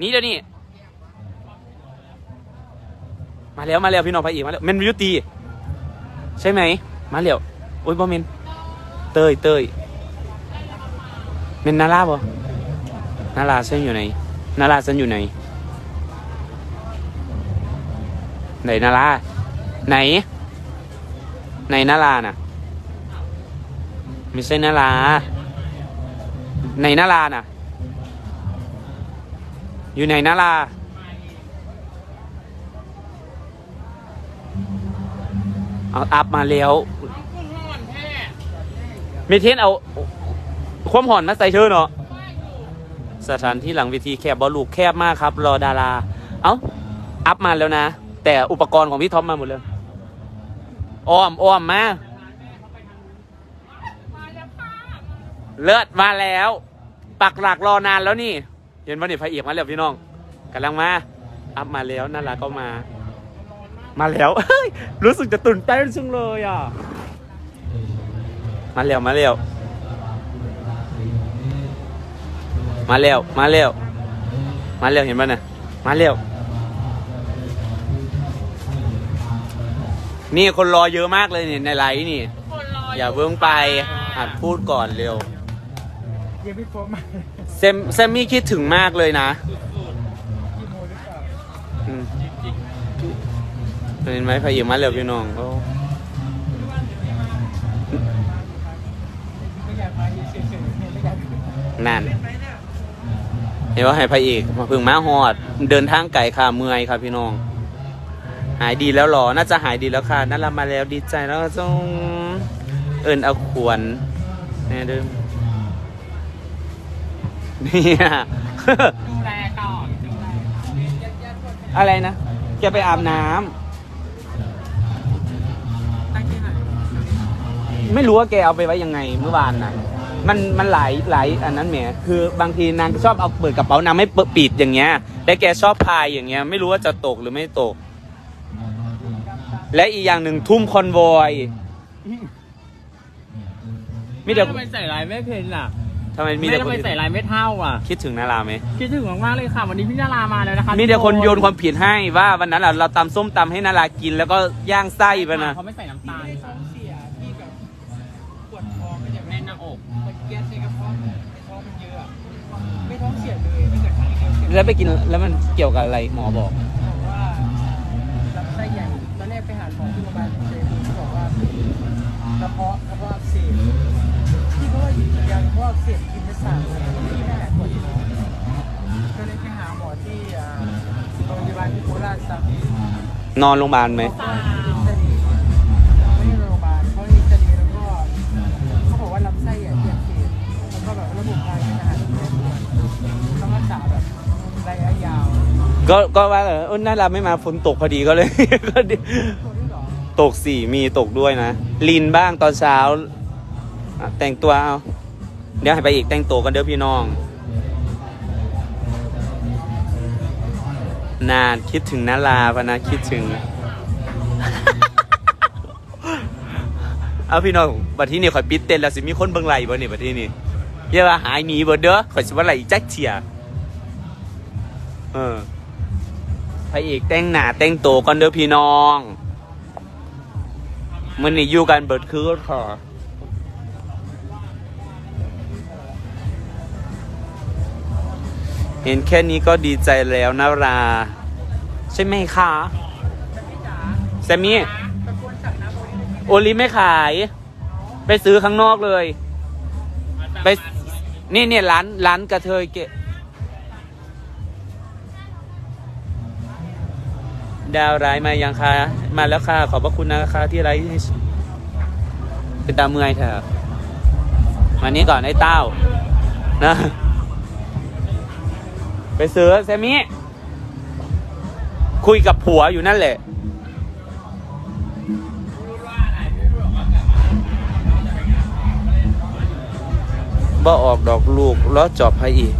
นี่เดี๋ยวนี้มาแล้วมาแล้วพี่น้องพระเอกมาแล้วเมนวิวตีใช่ไหมมาแล้วโอ้ยบอเมนเตยเตยเมนนาราบ่นาราฉันอยู่ไหนนาราฉันอยู่ไหนไหนนาราไหน ไหนนาราน่ะไม่ใช่นาราไหนนาราน่ะ อยู่ไหนนาราเอาอัพมาแล้วเมเทนเอา ความห่อนมาใส่เธอเนาะสถานที่หลังเวทีแคบบอลลูกแคบมากครับ รอดารา เอ้า อัพมาแล้วนะ แต่อุปกรณ์ของพี่ท็อปมาหมดเลยอ้อมอ้อมมาเลิศมาแล้ว ปักหลักรอนานแล้วนี่ เห็นว่าเนี่ยพระเอกมาแล้วพี่น้องกำลังมา อัพมาแล้วนั่นแหละก็มา มาแล้วเฮ้ยรู้สึกจะตื่นเต้นจังเลยอะ มาแล้วมาแล้วมาแล้วมาแล้วมาแล้วเห็นป่ะเนี่ยมาแล้วนี่คนรอเยอะมากเลยเนี่ยในไลฟ์นี่ อย่าเพิ่งไปหัดพูดก่อนเร็ว เดี๋ยวพี่โฟมมา เซมเซมมี่คิดถึงมากเลยนะอืมเห็นไหมพระเอกมาแล้วพี่น้องกมาเฉยๆไม่อยากนั่นเห็นว่าให้พระเอกมาพึ่งมาฮอด เดินทางไกลค่ะเมื่อยค่ะพี่น้อง หายดีแล้วหรอ น่าจะหายดีแล้วค่ะนั่นเรามาแล้วดีใจแล้วต้องเอินเอาขวนแน่เดิม เนี่ยดูแลก่อนดูแลอะไรนะแกไปอาบน้ำตั้งที่ไหนไม่รู้ว่าแกเอาไปไว้ยังไงเมื่อวานนะมันมันหลายหลายอันนั้นแหมคือบางทีนางชอบเอาเปิดกระเป๋านางไม่เปิดปิดอย่างเงี้ยและแกชอบพายอย่างเงี้ย ไม่รู้ว่าจะตกหรือไม่ตก และอีกอย่างหนึ่งทุ่มคอนวอยมีแต่ทำไมใส่ลายไม่เพนล่ะ ทำไมมีไม่แต่ทำคนไมใส่ลายไม่เท่าอะ คิดถึงนาราไหมคิดถึงมากๆเลยค่ะ วันนี้พี่นารามาแล้วนะคะมีแต่คนโยนความผิดให้ว่าวันนั้นเราเราตำส้มตำให้นารากินแล้วก็ย่างไส้ไปนะเขาไม่ใส่น้ำตาลค่ะเสียที่แบบปวดท้องไม่อย่างแน่นหน้าอกมันแก๊สในกระเพาะในท้องมันเยอะอะไม่ท้องเสียเลยไม่เกิดครั้งเดียวเสียแล้วไปกินแล้วมันเกี่ยวกับอะไรหมอบอกากระเพาะอักเสบกินไปสามวันที่แม่ปวดท้องก็เลยไปหาหมอที่อ่าโรงพยาบาลที่โคราชซะนอนโรงพยาบาลไหมเขาก็อินเตอร์ดีไม่ใช่โรงพยาบาลเขาอินเตอร์ดีแล้วก็เขาบอกว่าลำไส้ใหญ่เสียดเสียแล้วก็แบบระบบการกินอาหารไม่ได้ต้องรักษาแบบระยะยาวก็ก็ว่าเออเออน่ารักไม่มาฝนตกพอดีก็เลย ก็ดีตัวนี้เหรอตกสี่มีตกด้วยนะ ลินบ้างตอนเช้าอะแต่งตัวเอา เดี๋ยวให้ไปอีกแต่งตัวกันเด้อพี่น้อง นานคิดถึงนาราพะนะคิดถึง เอาพี่น้องบัดที่นี่ข่อยปิดเต้นแล้วสิมีคนเบิ่งไหลบ่เนี่ยบัดที่นี่เยาว่าหายหนีบิดเด้อข่อยสิว่าไหลแจ็คเทียเออพระเอกแต่งหน้าแต่งตัวกันเด้อพี่น้องมันนี่อยู่กันเบิดคือขอ เห็นแค่นี้ก็ดีใจแล้วนารา ใช่ไหมคะแซมมี่โอลิไม่ขาย ไปซื้อข้างนอกเลย ไปนี่เนี่ยร้านร้านกระเทยเกะดาวร้ายมายังคะมาแล้วค่ะ ขอบพระคุณนะคะที่ไลฟ์ให้เป็นตาเมื่อยเถอะมานี้ก่อนไอ้เต้านะ ไปซื้อแซมมี่คุยกับผัวอยู่นั่นแหละ บ่ออกดอกลูกล้วจอบให้อีก